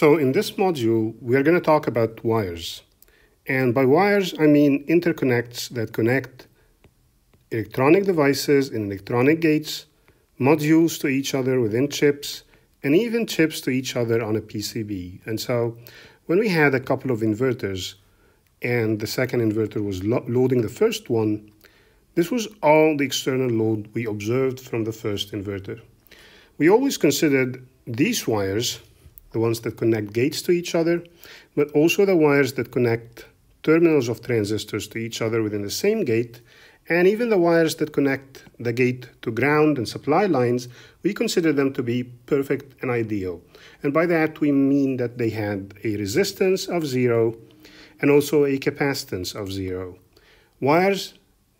So in this module, we are going to talk about wires. And by wires, I mean interconnects that connect electronic devices in electronic gates, modules to each other within chips, and even chips to each other on a PCB. And so when we had a couple of inverters and the second inverter was lo loading the first one, this was all the external load we observed from the first inverter. We always considered these wires, the ones that connect gates to each other, but also the wires that connect terminals of transistors to each other within the same gate, and even the wires that connect the gate to ground and supply lines, we consider them to be perfect and ideal. And by that, we mean that they had a resistance of zero and also a capacitance of zero. Wires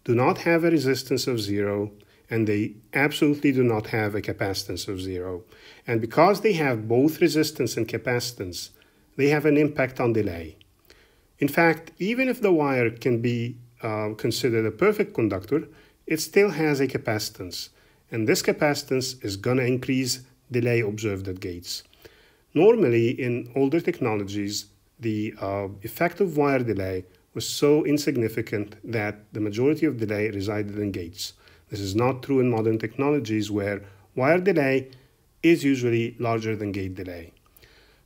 do not have a resistance of zero and they absolutely do not have a capacitance of zero. And because they have both resistance and capacitance, they have an impact on delay. In fact, even if the wire can be uh, considered a perfect conductor, it still has a capacitance. And this capacitance is going to increase delay observed at gates. Normally, in older technologies, the uh, effective wire delay was so insignificant that the majority of delay resided in gates. This is not true in modern technologies where wire delay is usually larger than gate delay.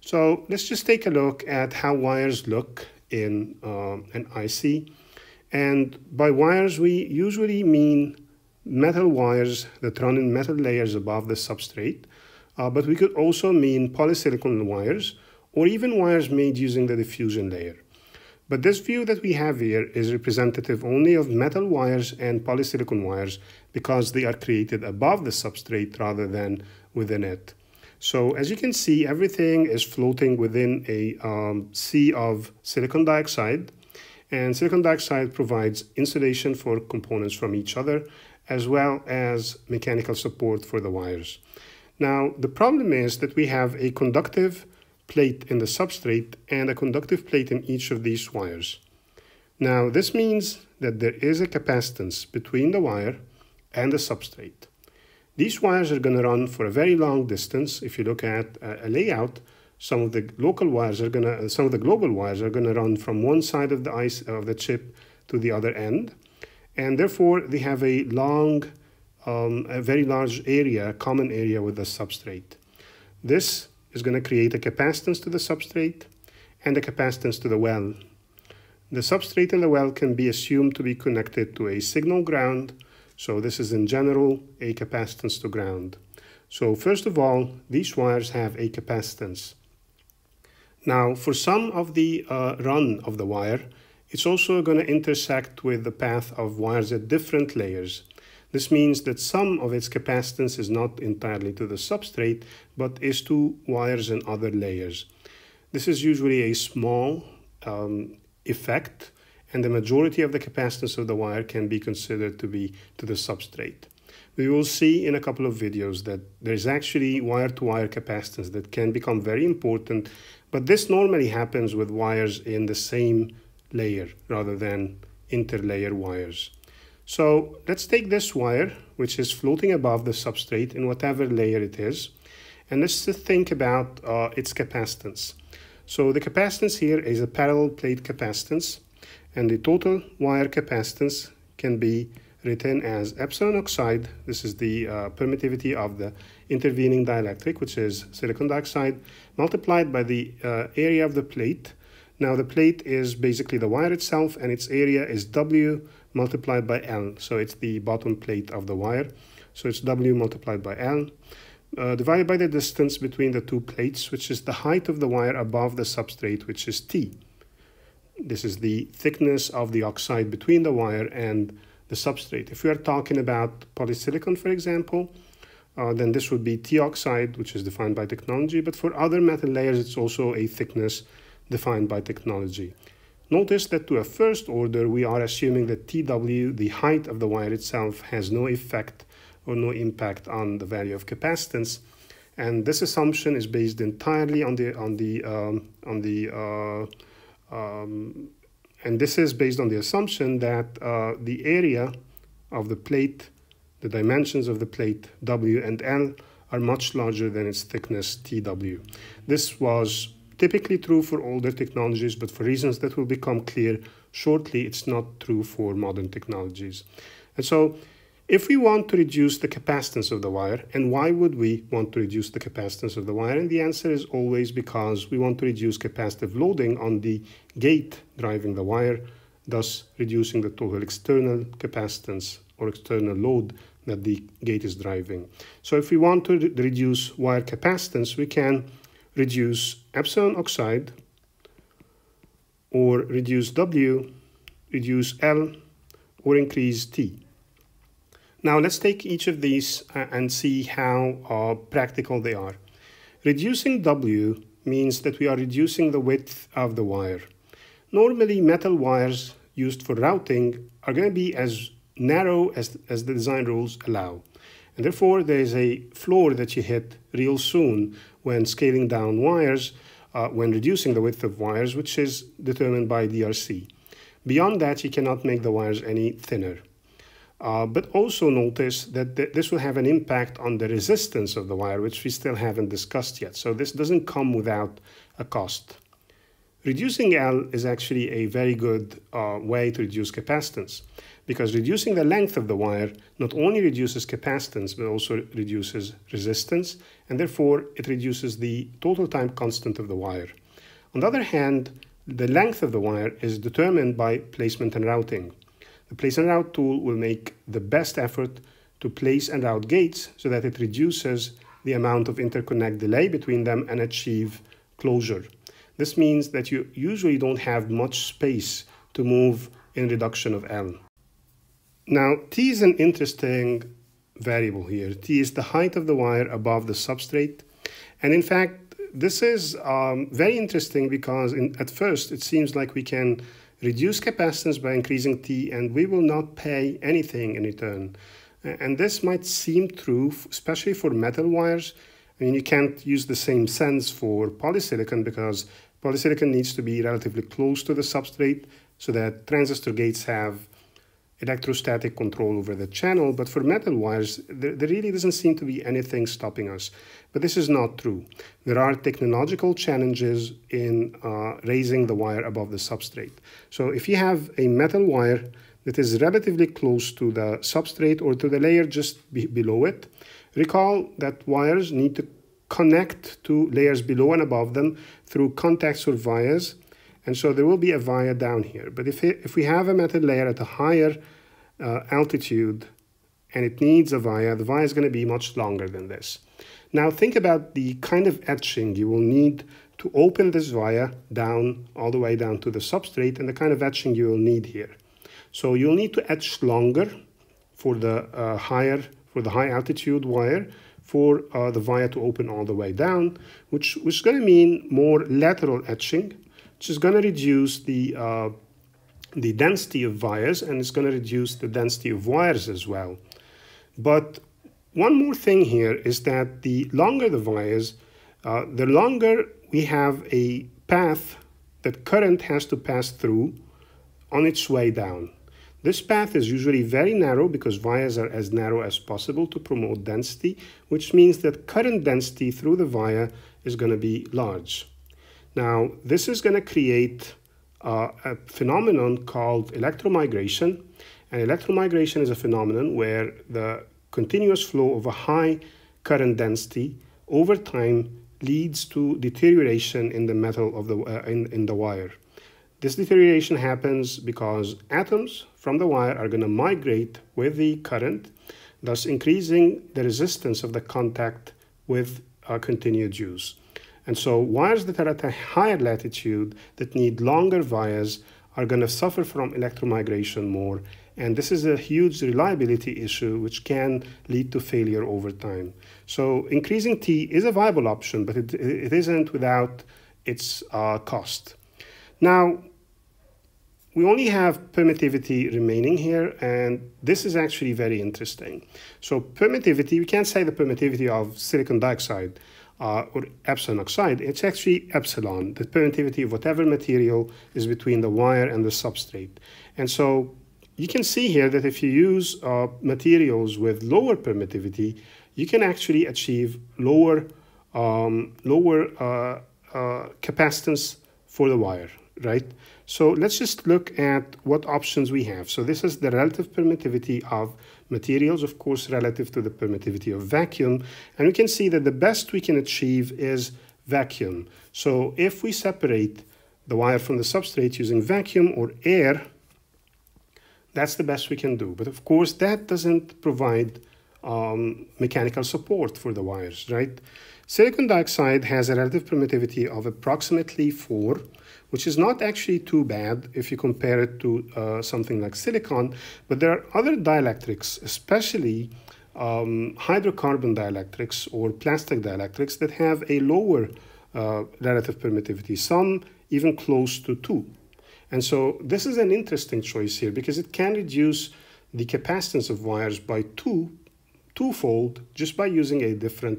So let's just take a look at how wires look in uh, an IC. And by wires, we usually mean metal wires that run in metal layers above the substrate, uh, but we could also mean polysilicon wires or even wires made using the diffusion layer. But this view that we have here is representative only of metal wires and polysilicon wires because they are created above the substrate rather than within it. So as you can see, everything is floating within a um, sea of silicon dioxide. And silicon dioxide provides insulation for components from each other, as well as mechanical support for the wires. Now, the problem is that we have a conductive plate in the substrate and a conductive plate in each of these wires. Now this means that there is a capacitance between the wire and the substrate. These wires are going to run for a very long distance. If you look at a layout, some of the local wires are going to, some of the global wires are going to run from one side of the ice of the chip to the other end, and therefore they have a long, um, a very large area, common area with the substrate. This is going to create a capacitance to the substrate and a capacitance to the well. The substrate and the well can be assumed to be connected to a signal ground, so this is in general a capacitance to ground. So first of all, these wires have a capacitance. Now, for some of the uh, run of the wire, it's also going to intersect with the path of wires at different layers. This means that some of its capacitance is not entirely to the substrate, but is to wires and other layers. This is usually a small um, effect, and the majority of the capacitance of the wire can be considered to be to the substrate. We will see in a couple of videos that there's actually wire-to-wire -wire capacitance that can become very important, but this normally happens with wires in the same layer rather than interlayer wires. So let's take this wire, which is floating above the substrate in whatever layer it is, and let's think about uh, its capacitance. So the capacitance here is a parallel plate capacitance, and the total wire capacitance can be written as epsilon oxide. This is the uh, permittivity of the intervening dielectric, which is silicon dioxide, multiplied by the uh, area of the plate. Now the plate is basically the wire itself, and its area is W multiplied by L. So it's the bottom plate of the wire. So it's W multiplied by L. Uh, divided by the distance between the two plates, which is the height of the wire above the substrate, which is T. This is the thickness of the oxide between the wire and the substrate. If we are talking about polysilicon, for example, uh, then this would be T oxide, which is defined by technology. But for other metal layers, it's also a thickness defined by technology. Notice that to a first order, we are assuming that TW, the height of the wire itself, has no effect or no impact on the value of capacitance. And this assumption is based entirely on the on the um, on the uh, um, and this is based on the assumption that uh, the area of the plate, the dimensions of the plate W and L are much larger than its thickness TW. This was typically true for older technologies, but for reasons that will become clear shortly, it's not true for modern technologies. And so if we want to reduce the capacitance of the wire, and why would we want to reduce the capacitance of the wire? And the answer is always because we want to reduce capacitive loading on the gate driving the wire, thus reducing the total external capacitance or external load that the gate is driving. So if we want to re reduce wire capacitance, we can reduce epsilon oxide or reduce W, reduce L, or increase T. Now let's take each of these uh, and see how uh, practical they are. Reducing W means that we are reducing the width of the wire. Normally metal wires used for routing are going to be as narrow as, as the design rules allow. And therefore there is a floor that you hit real soon when scaling down wires, uh, when reducing the width of wires, which is determined by DRC. Beyond that, you cannot make the wires any thinner. Uh, but also notice that th this will have an impact on the resistance of the wire, which we still haven't discussed yet. So this doesn't come without a cost. Reducing L is actually a very good uh, way to reduce capacitance because reducing the length of the wire not only reduces capacitance but also reduces resistance and therefore it reduces the total time constant of the wire. On the other hand, the length of the wire is determined by placement and routing. The place and route tool will make the best effort to place and route gates so that it reduces the amount of interconnect delay between them and achieve closure. This means that you usually don't have much space to move in reduction of L. Now, T is an interesting variable here. T is the height of the wire above the substrate. And in fact, this is um, very interesting because in, at first it seems like we can reduce capacitance by increasing T and we will not pay anything in return. And this might seem true, especially for metal wires. I mean, you can't use the same sense for polysilicon because polysilicon needs to be relatively close to the substrate so that transistor gates have electrostatic control over the channel, but for metal wires, there, there, really doesn't seem to be anything stopping us. But this is not true. There are technological challenges in uh, raising the wire above the substrate. So if you have a metal wire that is relatively close to the substrate or to the layer just be below it, recall that wires need to connect to layers below and above them through contacts or vias and so there will be a via down here. But if, it, if we have a metal layer at a higher uh, altitude and it needs a via, the via is going to be much longer than this. Now think about the kind of etching you will need to open this via down all the way down to the substrate and the kind of etching you will need here. So you'll need to etch longer for the uh, higher, for the high altitude wire, for uh, the via to open all the way down, which, which is going to mean more lateral etching, which is going to reduce the, uh, the density of vias and it's going to reduce the density of wires as well. But one more thing here is that the longer the vias, uh, the longer we have a path that current has to pass through on its way down. This path is usually very narrow because vias are as narrow as possible to promote density, which means that current density through the via is going to be large. Now, this is going to create uh, a phenomenon called electromigration. And electromigration is a phenomenon where the continuous flow of a high current density over time leads to deterioration in the metal of the uh, in, in the wire. This deterioration happens because atoms from the wire are going to migrate with the current, thus increasing the resistance of the contact with continued use. And so wires that are at a higher latitude that need longer vias are going to suffer from electromigration more. And this is a huge reliability issue which can lead to failure over time. So increasing T is a viable option, but it, it isn't without its uh, cost. Now, we only have permittivity remaining here, and this is actually very interesting. So permittivity, we can't say the permittivity of silicon dioxide, uh, or epsilon oxide, it's actually epsilon, the permittivity of whatever material is between the wire and the substrate. And so you can see here that if you use uh, materials with lower permittivity, you can actually achieve lower, um, lower uh, uh, capacitance for the wire, right? So let's just look at what options we have. So this is the relative permittivity of materials, of course, relative to the permittivity of vacuum. And we can see that the best we can achieve is vacuum. So if we separate the wire from the substrate using vacuum or air, that's the best we can do. But of course, that doesn't provide um, mechanical support for the wires, right? Silicon dioxide has a relative permittivity of approximately 4, which is not actually too bad if you compare it to uh, something like silicon, but there are other dielectrics, especially um, hydrocarbon dielectrics or plastic dielectrics that have a lower uh, relative permittivity, some even close to 2. And so this is an interesting choice here because it can reduce the capacitance of wires by two, twofold just by using a different,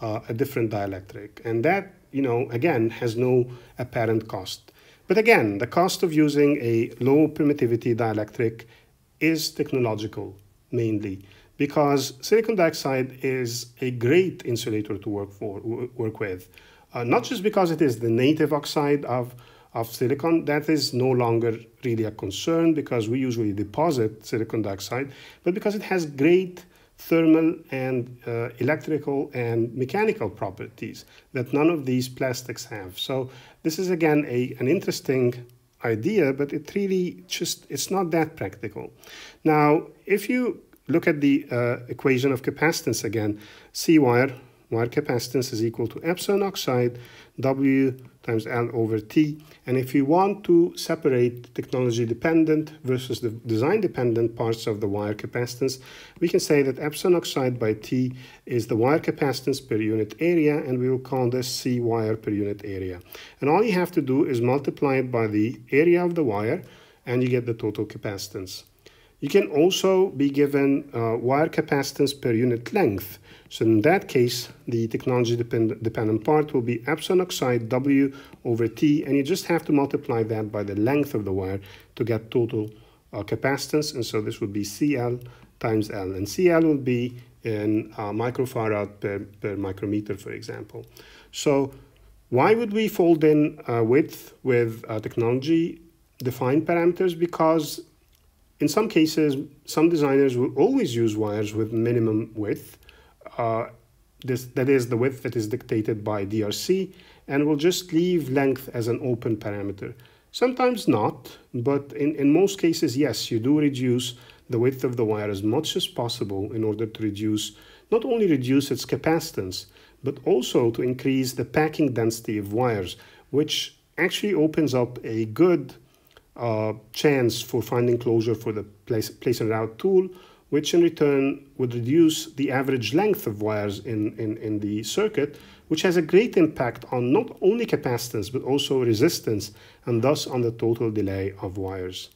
uh, a different dielectric. And that, you know, again, has no apparent cost. But again, the cost of using a low permittivity dielectric is technological mainly because silicon dioxide is a great insulator to work for work with. Uh, not just because it is the native oxide of of silicon, that is no longer really a concern because we usually deposit silicon dioxide, but because it has great thermal and uh, electrical and mechanical properties that none of these plastics have. So this is again a, an interesting idea, but it really just, it's not that practical. Now, if you look at the uh, equation of capacitance again, C wire wire capacitance is equal to epsilon oxide W times L over T. And if you want to separate technology dependent versus the design dependent parts of the wire capacitance, we can say that epsilon oxide by T is the wire capacitance per unit area, and we will call this C wire per unit area. And all you have to do is multiply it by the area of the wire, and you get the total capacitance. You can also be given uh, wire capacitance per unit length. So in that case, the technology depend dependent part will be epsilon oxide W over T, and you just have to multiply that by the length of the wire to get total uh, capacitance. And so this would be CL times L, and CL will be in uh, microfarad per, per micrometer, for example. So why would we fold in uh, width with uh, technology defined parameters? Because in some cases, some designers will always use wires with minimum width. Uh, this, that is the width that is dictated by DRC, and will just leave length as an open parameter. Sometimes not, but in, in most cases, yes, you do reduce the width of the wire as much as possible in order to reduce, not only reduce its capacitance, but also to increase the packing density of wires, which actually opens up a good uh, chance for finding closure for the place, place and route tool, which in return would reduce the average length of wires in, in, in the circuit, which has a great impact on not only capacitance, but also resistance, and thus on the total delay of wires.